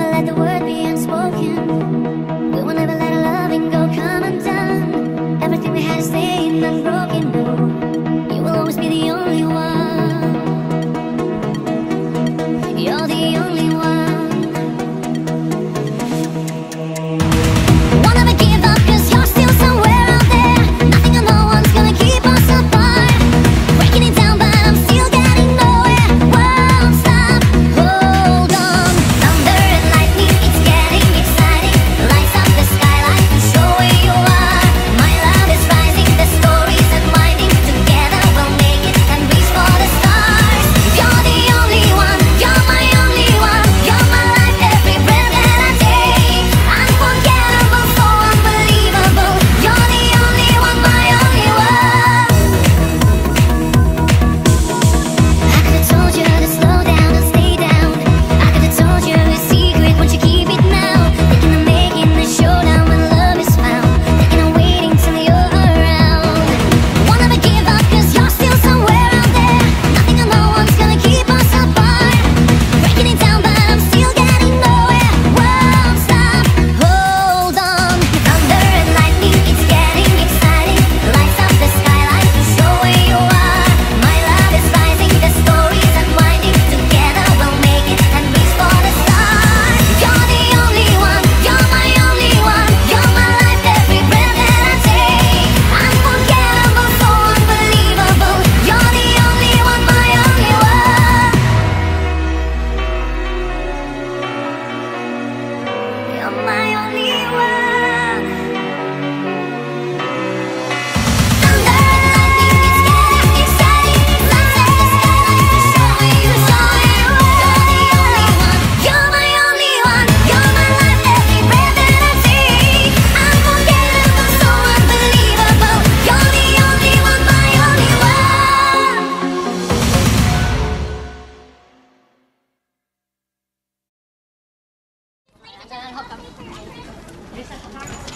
let the word be unspoken. Tapi.